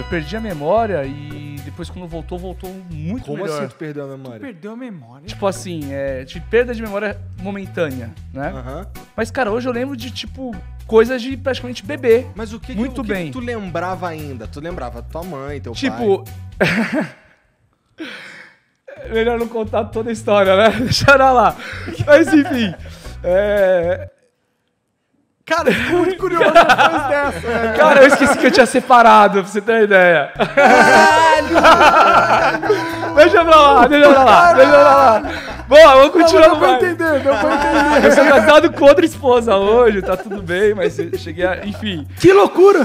Eu perdi a memória e depois quando voltou, voltou muito Como melhor. assim tu perdeu a memória? Perdeu a memória. Tipo assim, é, de perda de memória momentânea, né? Mas, cara, hoje eu lembro de, tipo, coisas de praticamente bebê. Mas o que, Muito que, o que bem. que tu lembrava ainda? Tu lembrava tua mãe, teu pai? Tipo. Melhor não contar toda a história, né? Deixa eu lá. Mas enfim. É... Cara, muito curioso depois dessa. né? Cara, eu esqueci que eu tinha separado, pra você ter uma ideia. deixa pra lá, deixa pra lá, deixa pra lá. Bom, vamos continuar Deu no pra entender, deu pra entender. Eu sou casado com outra esposa hoje, tá tudo bem, mas cheguei a. Enfim. Que loucura!